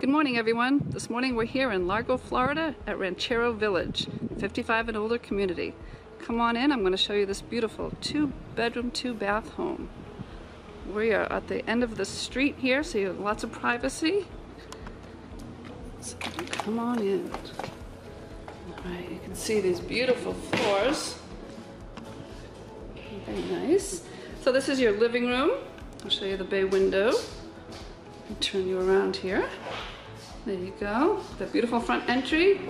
Good morning everyone. This morning we're here in Largo, Florida at Ranchero Village, 55 and older community. Come on in, I'm going to show you this beautiful two bedroom, two bath home. We are at the end of the street here so you have lots of privacy. So come on in. Alright, you can see these beautiful floors. Very nice. So this is your living room. I'll show you the bay window. Turn you around here. There you go. The beautiful front entry.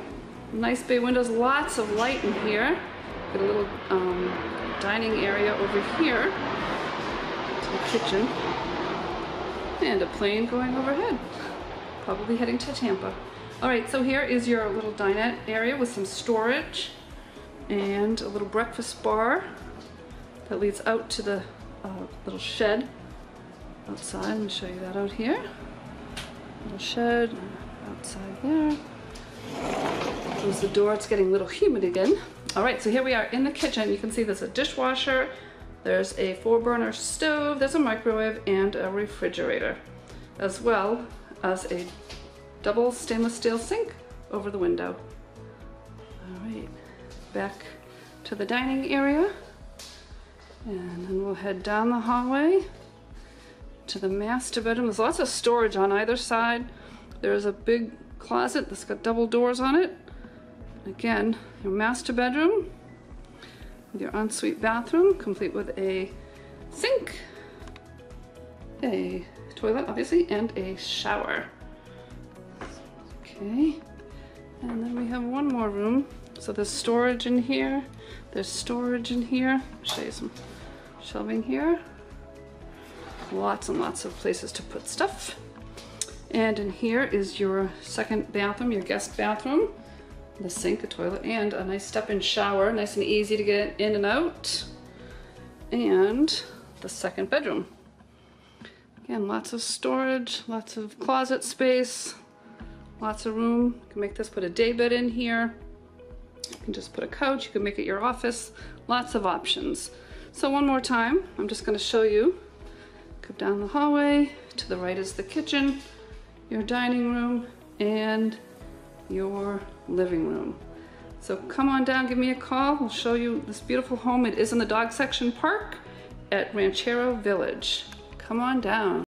Nice bay windows, lots of light in here. Got a little um, dining area over here. To the kitchen. And a plane going overhead. Probably heading to Tampa. All right, so here is your little dinette area with some storage and a little breakfast bar that leads out to the uh, little shed outside. and show you that out here. Little shed outside there. Close the door, it's getting a little humid again. All right, so here we are in the kitchen. You can see there's a dishwasher, there's a four burner stove, there's a microwave and a refrigerator, as well as a double stainless steel sink over the window. All right, back to the dining area. And then we'll head down the hallway to the master bedroom. There's lots of storage on either side. There's a big closet that's got double doors on it. Again, your master bedroom with your ensuite bathroom, complete with a sink, a toilet, obviously, and a shower. Okay, and then we have one more room. So there's storage in here. There's storage in here. I'll show you some shelving here. Lots and lots of places to put stuff. And in here is your second bathroom, your guest bathroom. The sink, a toilet, and a nice step-in shower. Nice and easy to get in and out. And the second bedroom. Again, lots of storage, lots of closet space, lots of room. You can make this, put a day bed in here. You can just put a couch, you can make it your office. Lots of options. So one more time, I'm just gonna show you. Down the hallway, to the right is the kitchen, your dining room, and your living room. So come on down, give me a call. We'll show you this beautiful home. It is in the dog section park at Ranchero Village. Come on down.